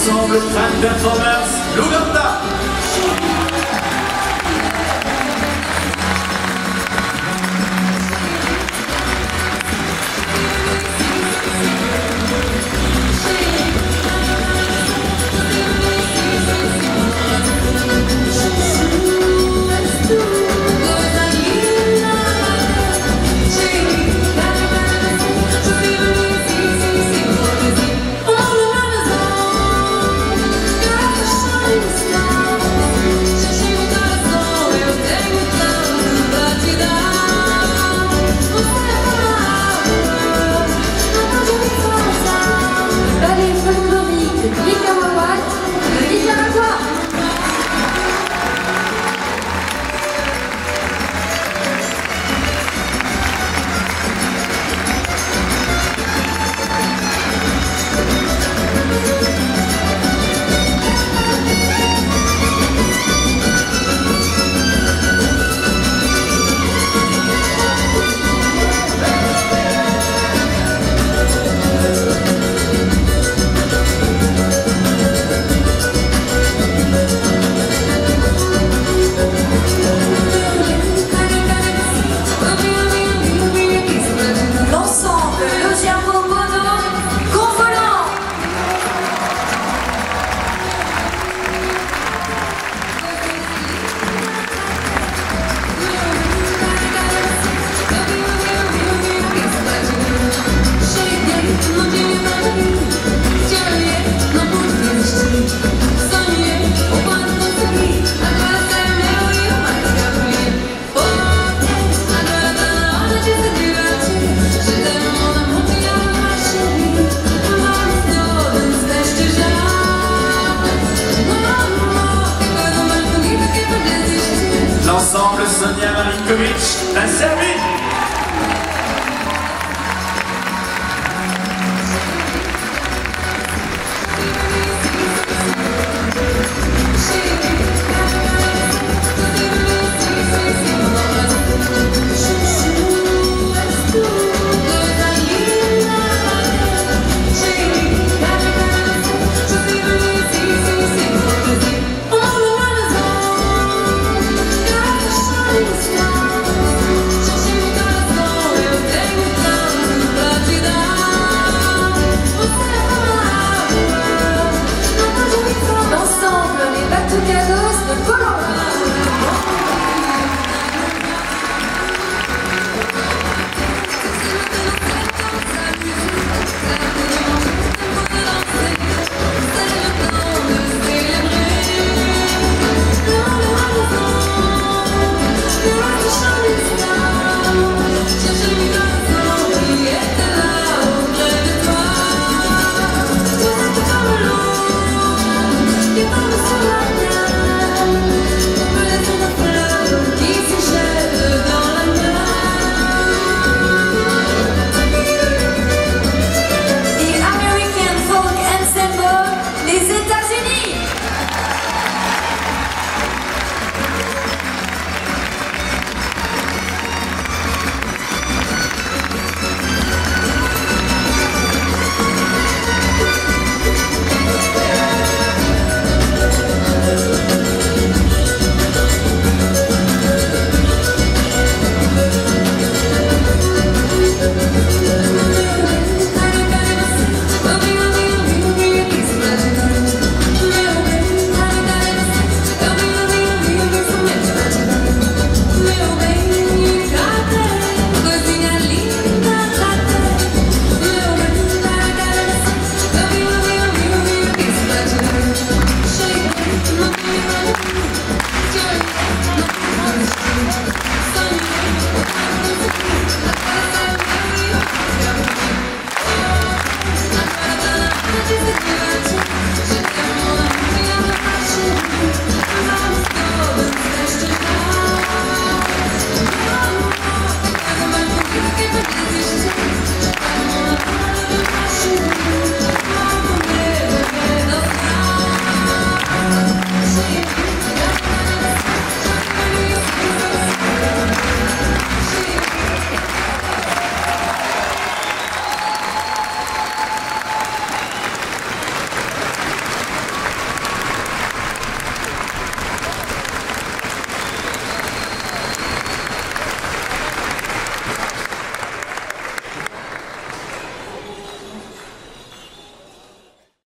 Ensemble Sonia Marinkovic, l'Ouganda